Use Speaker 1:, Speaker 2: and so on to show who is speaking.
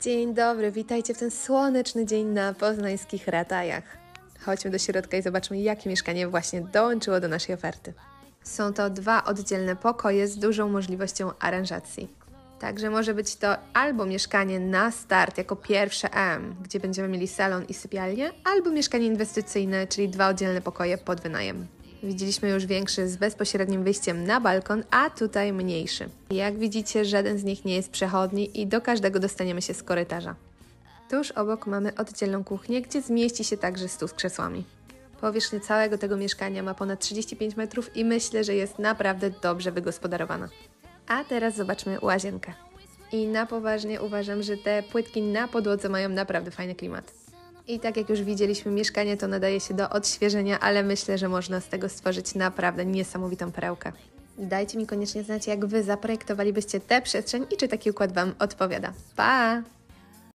Speaker 1: Dzień dobry, witajcie w ten słoneczny dzień na poznańskich ratajach. Chodźmy do środka i zobaczmy, jakie mieszkanie właśnie dołączyło do naszej oferty. Są to dwa oddzielne pokoje z dużą możliwością aranżacji. Także może być to albo mieszkanie na start jako pierwsze M, gdzie będziemy mieli salon i sypialnię, albo mieszkanie inwestycyjne, czyli dwa oddzielne pokoje pod wynajem. Widzieliśmy już większy z bezpośrednim wyjściem na balkon, a tutaj mniejszy. Jak widzicie, żaden z nich nie jest przechodni i do każdego dostaniemy się z korytarza. Tuż obok mamy oddzielną kuchnię, gdzie zmieści się także stół z krzesłami. Powierzchnia całego tego mieszkania ma ponad 35 metrów i myślę, że jest naprawdę dobrze wygospodarowana. A teraz zobaczmy łazienkę. I na poważnie uważam, że te płytki na podłodze mają naprawdę fajny klimat. I tak jak już widzieliśmy, mieszkanie to nadaje się do odświeżenia, ale myślę, że można z tego stworzyć naprawdę niesamowitą perełkę. Dajcie mi koniecznie znać, jak Wy zaprojektowalibyście tę przestrzeń i czy taki układ Wam odpowiada. Pa!